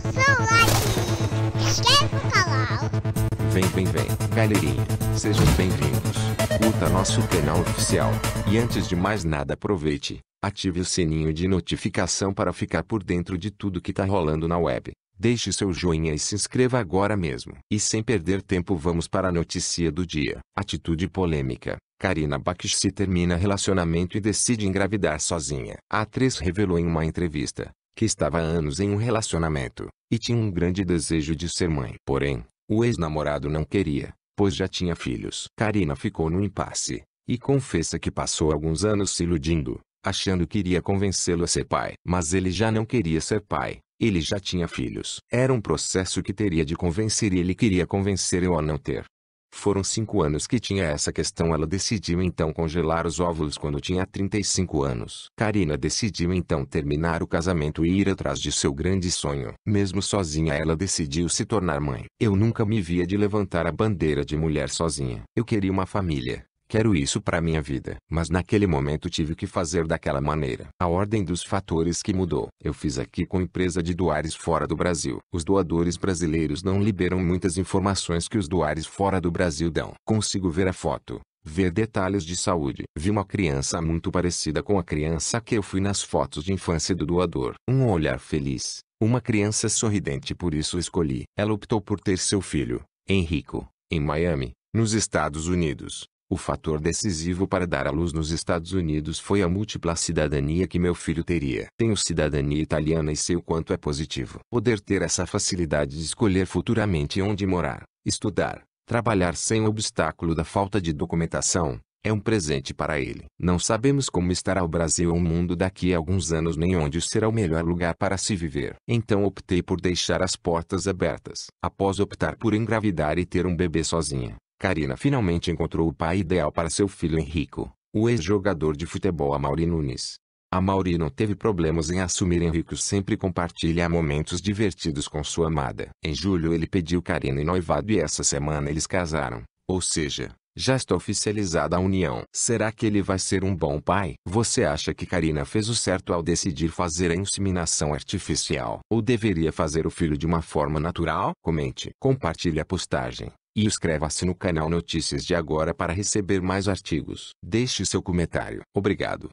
seu like. Inscreve no canal. Vem, vem, vem, galerinha. Sejam bem-vindos. Curta nosso canal oficial. E antes de mais nada aproveite, ative o sininho de notificação para ficar por dentro de tudo que tá rolando na web. Deixe seu joinha e se inscreva agora mesmo. E sem perder tempo vamos para a notícia do dia. Atitude polêmica. Karina Bakshi termina relacionamento e decide engravidar sozinha. A atriz revelou em uma entrevista que estava há anos em um relacionamento e tinha um grande desejo de ser mãe. Porém, o ex-namorado não queria, pois já tinha filhos. Karina ficou no impasse e confessa que passou alguns anos se iludindo, achando que iria convencê-lo a ser pai. Mas ele já não queria ser pai. Ele já tinha filhos. Era um processo que teria de convencer e ele queria convencer eu a não ter. Foram cinco anos que tinha essa questão. Ela decidiu então congelar os óvulos quando tinha 35 anos. Karina decidiu então terminar o casamento e ir atrás de seu grande sonho. Mesmo sozinha, ela decidiu se tornar mãe. Eu nunca me via de levantar a bandeira de mulher sozinha. Eu queria uma família. Quero isso para minha vida. Mas naquele momento tive que fazer daquela maneira. A ordem dos fatores que mudou. Eu fiz aqui com empresa de doares fora do Brasil. Os doadores brasileiros não liberam muitas informações que os doares fora do Brasil dão. Consigo ver a foto. Ver detalhes de saúde. Vi uma criança muito parecida com a criança que eu fui nas fotos de infância do doador. Um olhar feliz. Uma criança sorridente por isso escolhi. Ela optou por ter seu filho, Henrico, em Miami, nos Estados Unidos. O fator decisivo para dar à luz nos Estados Unidos foi a múltipla cidadania que meu filho teria. Tenho cidadania italiana e sei o quanto é positivo. Poder ter essa facilidade de escolher futuramente onde morar, estudar, trabalhar sem o obstáculo da falta de documentação, é um presente para ele. Não sabemos como estará o Brasil ou o mundo daqui a alguns anos nem onde será o melhor lugar para se viver. Então optei por deixar as portas abertas. Após optar por engravidar e ter um bebê sozinha, Karina finalmente encontrou o pai ideal para seu filho Henrico, o ex-jogador de futebol Amaury Nunes. Amaury não teve problemas em assumir Henrico sempre compartilha momentos divertidos com sua amada. Em julho ele pediu Karina em noivado e essa semana eles casaram, ou seja, já está oficializada a união. Será que ele vai ser um bom pai? Você acha que Karina fez o certo ao decidir fazer a inseminação artificial? Ou deveria fazer o filho de uma forma natural? Comente, compartilhe a postagem. E inscreva-se no canal Notícias de Agora para receber mais artigos. Deixe seu comentário. Obrigado.